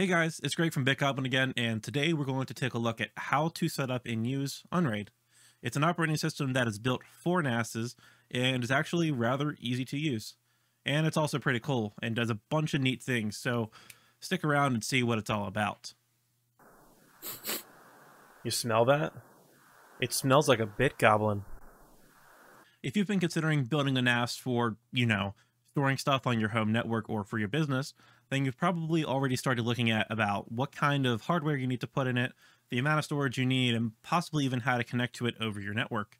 Hey guys, it's Greg from BitGoblin again, and today we're going to take a look at how to set up and use Unraid. It's an operating system that is built for NASes and is actually rather easy to use. And it's also pretty cool and does a bunch of neat things, so stick around and see what it's all about. You smell that? It smells like a BitGoblin. If you've been considering building a NAS for, you know, storing stuff on your home network or for your business, then you've probably already started looking at about what kind of hardware you need to put in it, the amount of storage you need, and possibly even how to connect to it over your network.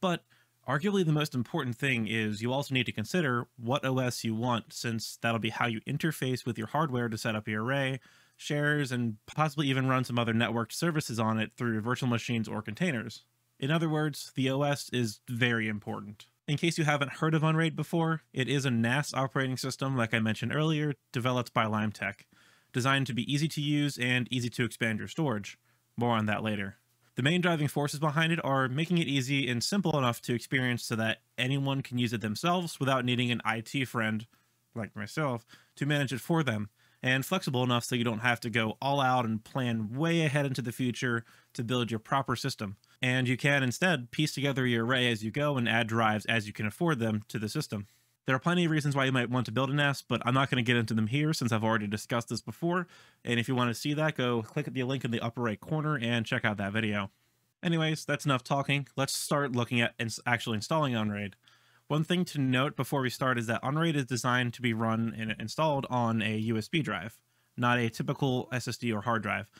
But arguably the most important thing is you also need to consider what OS you want, since that'll be how you interface with your hardware to set up your array, shares, and possibly even run some other networked services on it through virtual machines or containers. In other words, the OS is very important. In case you haven't heard of Unraid before, it is a NAS operating system, like I mentioned earlier, developed by Limetech, designed to be easy to use and easy to expand your storage. More on that later. The main driving forces behind it are making it easy and simple enough to experience so that anyone can use it themselves without needing an IT friend, like myself, to manage it for them, and flexible enough so you don't have to go all out and plan way ahead into the future to build your proper system and you can instead piece together your array as you go and add drives as you can afford them to the system. There are plenty of reasons why you might want to build a NAS, but I'm not going to get into them here since I've already discussed this before. And if you want to see that, go click the link in the upper right corner and check out that video. Anyways, that's enough talking. Let's start looking at ins actually installing Unraid. One thing to note before we start is that Unraid is designed to be run and installed on a USB drive, not a typical SSD or hard drive.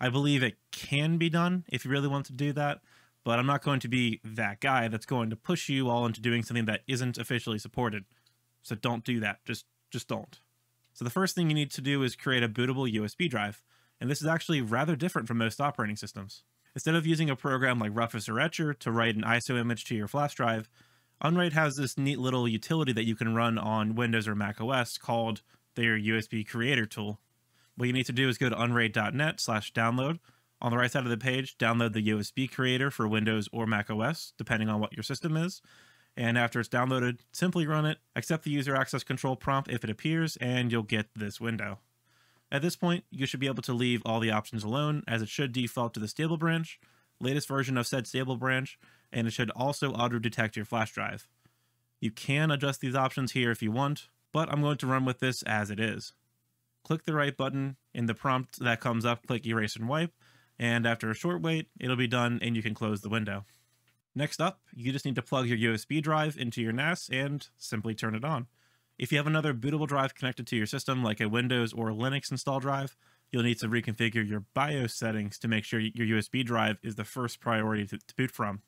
I believe it can be done if you really want to do that, but I'm not going to be that guy that's going to push you all into doing something that isn't officially supported. So don't do that. Just just don't. So the first thing you need to do is create a bootable USB drive, and this is actually rather different from most operating systems. Instead of using a program like Rufus or Etcher to write an ISO image to your flash drive, Unraid has this neat little utility that you can run on Windows or Mac OS called their USB Creator tool. What you need to do is go to unraid.net slash download. On the right side of the page, download the USB creator for Windows or Mac OS, depending on what your system is. And after it's downloaded, simply run it, accept the user access control prompt if it appears, and you'll get this window. At this point, you should be able to leave all the options alone, as it should default to the stable branch, latest version of said stable branch, and it should also auto-detect your flash drive. You can adjust these options here if you want, but I'm going to run with this as it is click the right button in the prompt that comes up, click erase and wipe, and after a short wait, it'll be done and you can close the window. Next up, you just need to plug your USB drive into your NAS and simply turn it on. If you have another bootable drive connected to your system, like a Windows or Linux install drive, you'll need to reconfigure your BIOS settings to make sure your USB drive is the first priority to, boot from.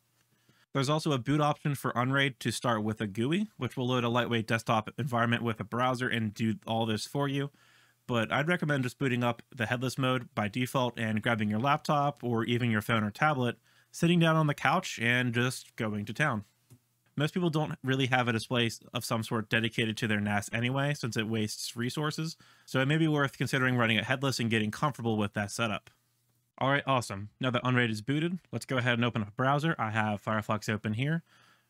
There's also a boot option for Unraid to start with a GUI, which will load a lightweight desktop environment with a browser and do all this for you but I'd recommend just booting up the headless mode by default and grabbing your laptop or even your phone or tablet, sitting down on the couch, and just going to town. Most people don't really have a display of some sort dedicated to their NAS anyway, since it wastes resources, so it may be worth considering running it headless and getting comfortable with that setup. Alright, awesome. Now that Unraid is booted, let's go ahead and open up a browser. I have Firefox open here,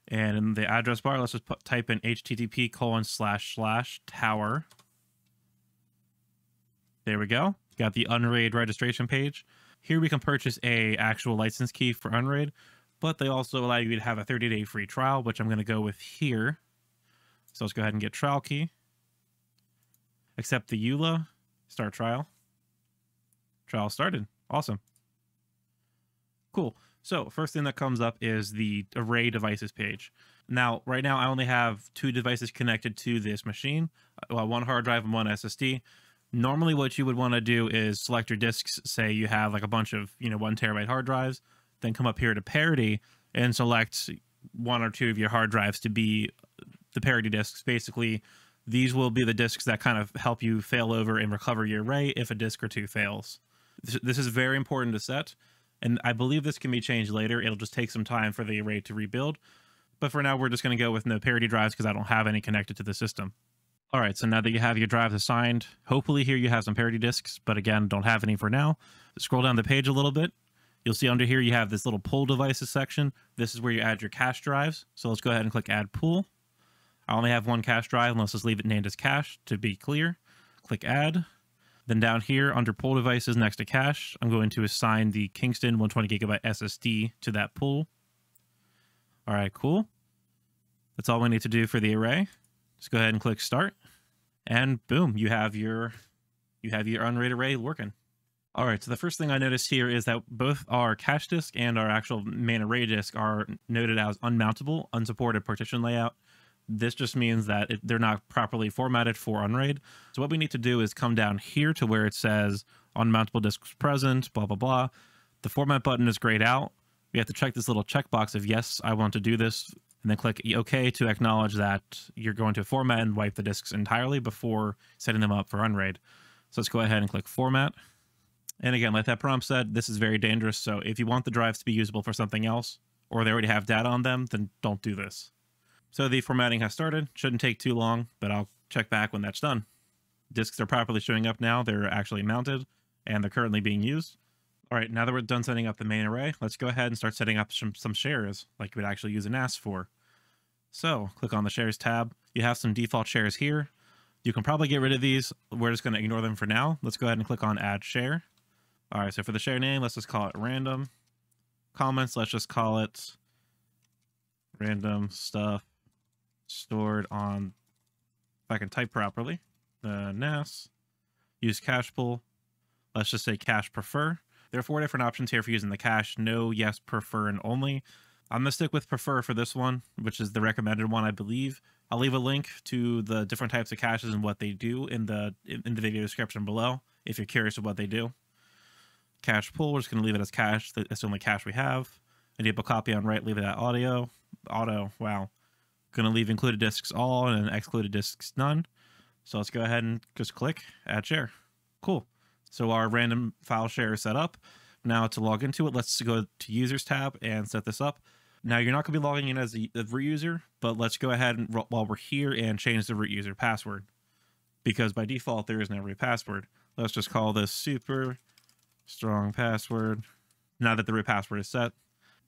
and in the address bar, let's just put, type in http colon slash slash tower there we go. Got the Unraid registration page. Here we can purchase a actual license key for Unraid, but they also allow you to have a 30-day free trial, which I'm going to go with here. So let's go ahead and get trial key. Accept the EULA. Start trial. Trial started. Awesome. Cool. So first thing that comes up is the array devices page. Now, right now I only have two devices connected to this machine, uh, well, one hard drive and one SSD normally what you would want to do is select your disks say you have like a bunch of you know one terabyte hard drives then come up here to parity and select one or two of your hard drives to be the parity disks basically these will be the disks that kind of help you fail over and recover your array if a disk or two fails. This is very important to set and i believe this can be changed later. It'll just take some time for the array to rebuild but for now we're just going to go with no parity drives because i don't have any connected to the system all right, so now that you have your drives assigned, hopefully here you have some parity disks, but again, don't have any for now. Scroll down the page a little bit. You'll see under here you have this little pool devices section. This is where you add your cache drives. So let's go ahead and click add pool. I only have one cache drive, and let's just leave it named as cache to be clear. Click add. Then down here under pool devices next to cache, I'm going to assign the Kingston 120 gigabyte SSD to that pool. All right, cool. That's all we need to do for the array. Just go ahead and click start and boom, you have your you have your unraid array working. All right, so the first thing I noticed here is that both our cache disk and our actual main array disk are noted as unmountable, unsupported partition layout. This just means that it, they're not properly formatted for Unraid. So what we need to do is come down here to where it says unmountable disks present, blah, blah, blah. The format button is grayed out. We have to check this little checkbox of yes, I want to do this, and then click OK to acknowledge that you're going to format and wipe the disks entirely before setting them up for Unraid. So let's go ahead and click Format. And again, like that prompt said, this is very dangerous. So if you want the drives to be usable for something else, or they already have data on them, then don't do this. So the formatting has started. Shouldn't take too long, but I'll check back when that's done. Disks are properly showing up now. They're actually mounted and they're currently being used. All right, now that we're done setting up the main array, let's go ahead and start setting up some, some shares like you would actually use a NAS for. So click on the shares tab. You have some default shares here. You can probably get rid of these. We're just going to ignore them for now. Let's go ahead and click on add share. All right, so for the share name, let's just call it random. Comments, let's just call it random stuff stored on, if I can type properly, the NAS. Use cache pool. Let's just say cache prefer. There are four different options here for using the cache. No, yes, prefer, and only. I'm going to stick with prefer for this one, which is the recommended one, I believe. I'll leave a link to the different types of caches and what they do in the in the video description below if you're curious of what they do. Cache pool, we're just going to leave it as cache. That's the only cache we have. Enable copy on write, leave it at audio. Auto, wow. Going to leave included disks all and excluded disks none. So let's go ahead and just click add share. Cool. So our random file share is set up. Now to log into it, let's go to users tab and set this up. Now you're not going to be logging in as a, root user, but let's go ahead and while we're here and change the root user password because by default there is no root password. Let's just call this super strong password. Now that the root password is set,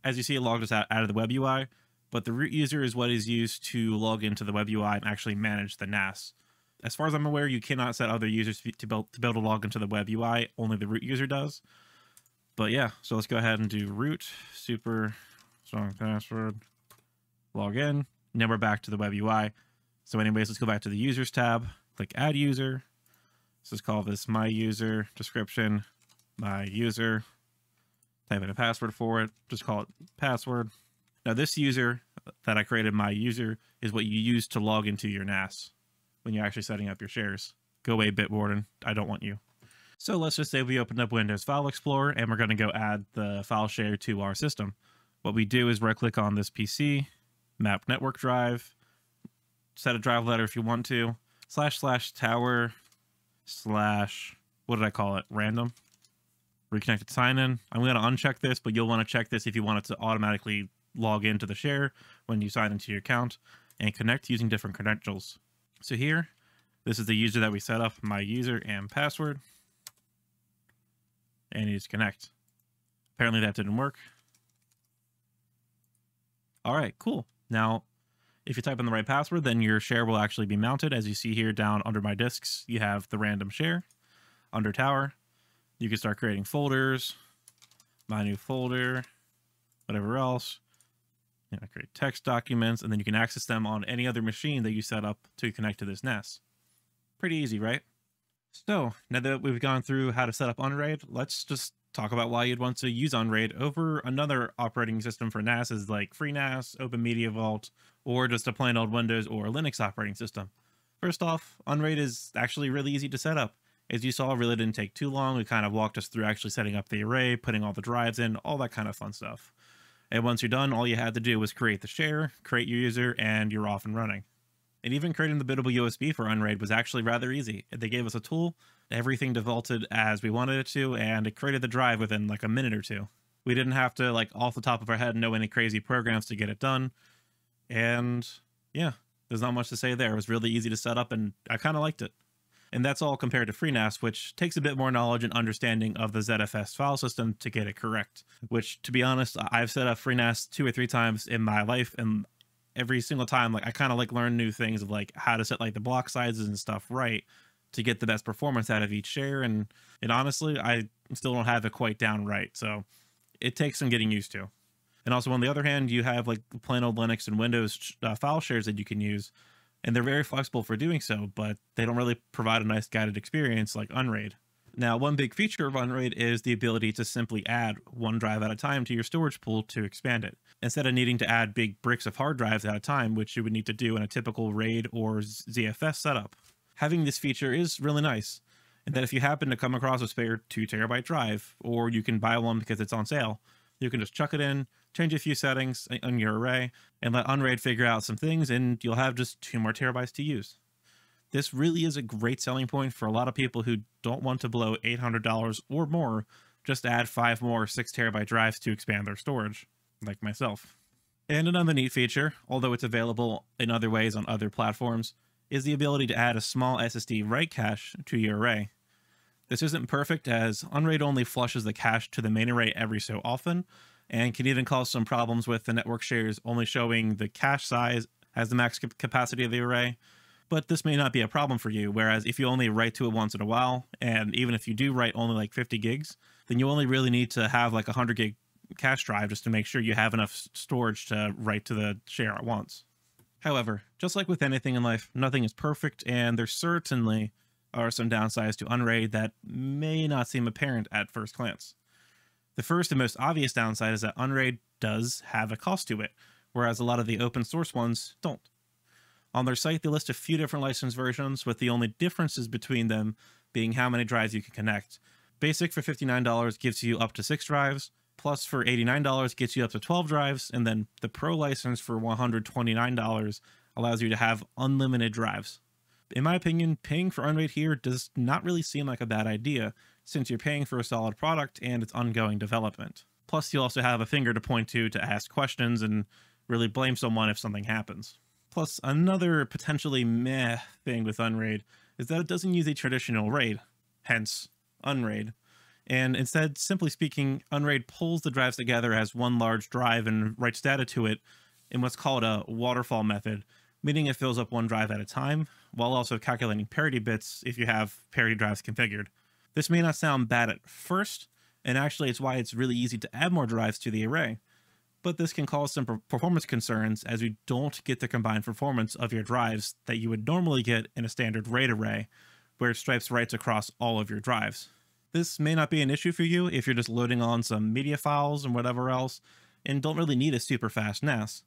as you see, it logged us out, out of the web UI, but the root user is what is used to log into the web UI and actually manage the NAS. As far as I'm aware, you cannot set other users to, build, to able to log into the web UI. Only the root user does. But yeah, so let's go ahead and do root super strong password, log in. Now we're back to the web UI. So anyways, let's go back to the users tab, click add user. Let's just call this my user description, my user, type in a password for it, just call it password. Now this user that I created, my user, is what you use to log into your NAS when you're actually setting up your shares. Go away, Bitwarden. I don't want you. So let's just say we opened up Windows File Explorer and we're going to go add the file share to our system. What we do is right click on this PC, map network drive, set a drive letter if you want to, slash slash tower slash, what did I call it? Random. Reconnected sign in. I'm going to uncheck this, but you'll want to check this if you want it to automatically log into the share when you sign into your account and connect using different credentials. So here, this is the user that we set up, my user and password. And you connect. Apparently that didn't work. All right, cool. Now, if you type in the right password, then your share will actually be mounted. As you see here down under my disks, you have the random share. Under tower, you can start creating folders, my new folder, whatever else you know, create text documents, and then you can access them on any other machine that you set up to connect to this NAS. Pretty easy, right? So now that we've gone through how to set up Unraid, let's just talk about why you'd want to use Unraid over another operating system for NAS is like FreeNAS, Open Media Vault, or just a plain old Windows or Linux operating system. First off, Unraid is actually really easy to set up. As you saw, it really didn't take too long. It kind of walked us through actually setting up the array, putting all the drives in, all that kind of fun stuff. And once you're done, all you had to do was create the share, create your user, and you're off and running. And even creating the bootable USB for Unraid was actually rather easy. They gave us a tool, everything defaulted as we wanted it to, and it created the drive within like a minute or two. We didn't have to like off the top of our head know any crazy programs to get it done. And yeah, there's not much to say there. It was really easy to set up and I kind of liked it. And that's all compared to FreeNAS, which takes a bit more knowledge and understanding of the ZFS file system to get it correct. Which, to be honest, I've set up FreeNAS two or three times in my life, and every single time, like I kind of like learn new things of like how to set like the block sizes and stuff right to get the best performance out of each share. And, and honestly, I still don't have it quite down right. So it takes some getting used to. And also, on the other hand, you have like plain old Linux and Windows uh, file shares that you can use, and they're very flexible for doing so, but they don't really provide a nice guided experience like Unraid. Now, one big feature of Unraid is the ability to simply add one drive at a time to your storage pool to expand it, instead of needing to add big bricks of hard drives at a time, which you would need to do in a typical RAID or ZFS setup. Having this feature is really nice, and that if you happen to come across a spare 2 terabyte drive, or you can buy one because it's on sale, you can just chuck it in, change a few settings on your array, and let Unraid figure out some things, and you'll have just 2 more terabytes to use. This really is a great selling point for a lot of people who don't want to blow $800 or more just to add five more 6 terabyte drives to expand their storage, like myself. And another neat feature, although it's available in other ways on other platforms, is the ability to add a small SSD write cache to your array. This isn't perfect as Unraid only flushes the cache to the main array every so often, and can even cause some problems with the network shares only showing the cache size as the max capacity of the array, but this may not be a problem for you. Whereas if you only write to it once in a while, and even if you do write only like 50 gigs, then you only really need to have like a 100 gig cache drive just to make sure you have enough storage to write to the share at once. However, just like with anything in life, nothing is perfect, and there certainly are some downsides to Unraid that may not seem apparent at first glance. The first and most obvious downside is that Unraid does have a cost to it, whereas a lot of the open source ones don't. On their site, they list a few different license versions, with the only differences between them being how many drives you can connect. Basic for $59 gives you up to 6 drives, Plus for $89 gets you up to 12 drives, and then the Pro license for $129 allows you to have unlimited drives. In my opinion, paying for Unraid here does not really seem like a bad idea, since you're paying for a solid product and its ongoing development. Plus, you'll also have a finger to point to to ask questions and really blame someone if something happens. Plus, another potentially meh thing with Unraid is that it doesn't use a traditional RAID, hence Unraid. And instead, simply speaking, Unraid pulls the drives together as one large drive and writes data to it in what's called a waterfall method, meaning it fills up one drive at a time, while also calculating parity bits if you have parity drives configured. This may not sound bad at first, and actually it's why it's really easy to add more drives to the array but this can cause some performance concerns as you don't get the combined performance of your drives that you would normally get in a standard RAID array, where stripes writes across all of your drives. This may not be an issue for you if you're just loading on some media files and whatever else, and don't really need a super fast NAS.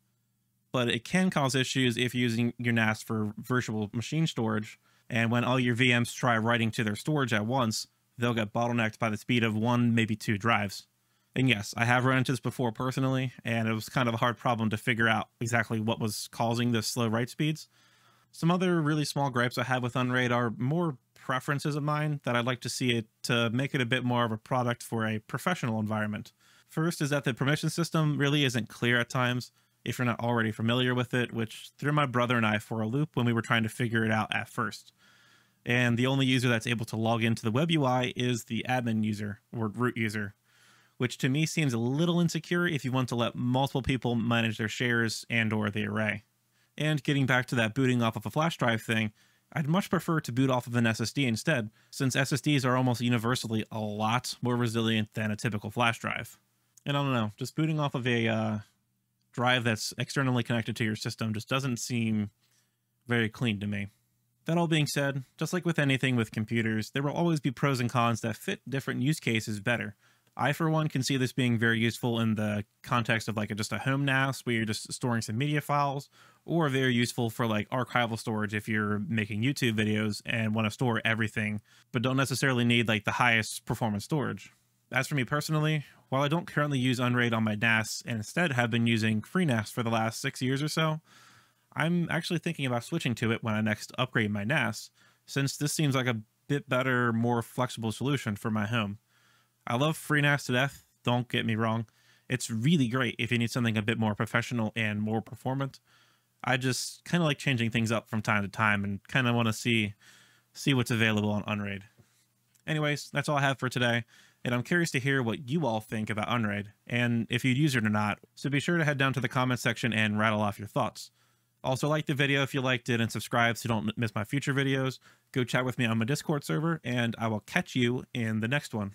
But it can cause issues if you're using your NAS for virtual machine storage, and when all your VMs try writing to their storage at once, they'll get bottlenecked by the speed of one, maybe two drives. And yes, I have run into this before personally, and it was kind of a hard problem to figure out exactly what was causing the slow write speeds. Some other really small gripes I have with Unraid are more preferences of mine that I'd like to see it to make it a bit more of a product for a professional environment. First is that the permission system really isn't clear at times if you're not already familiar with it, which threw my brother and I for a loop when we were trying to figure it out at first. And the only user that's able to log into the web UI is the admin user or root user, which to me seems a little insecure if you want to let multiple people manage their shares and or the array. And getting back to that booting off of a flash drive thing, I'd much prefer to boot off of an SSD instead, since SSDs are almost universally a lot more resilient than a typical flash drive. And I don't know, just booting off of a uh, drive that's externally connected to your system just doesn't seem very clean to me. That all being said, just like with anything with computers, there will always be pros and cons that fit different use cases better. I, for one, can see this being very useful in the context of like a, just a home NAS where you're just storing some media files, or very useful for like archival storage if you're making YouTube videos and want to store everything, but don't necessarily need like the highest performance storage. As for me personally, while I don't currently use Unraid on my NAS and instead have been using FreeNAS for the last six years or so, I'm actually thinking about switching to it when I next upgrade my NAS, since this seems like a bit better, more flexible solution for my home. I love FreeNAS to death. Don't get me wrong. It's really great if you need something a bit more professional and more performant. I just kind of like changing things up from time to time and kind of want to see see what's available on Unraid. Anyways, that's all I have for today, and I'm curious to hear what you all think about Unraid and if you'd use it or not. So be sure to head down to the comment section and rattle off your thoughts. Also, like the video if you liked it and subscribe so you don't miss my future videos. Go chat with me on my Discord server, and I will catch you in the next one.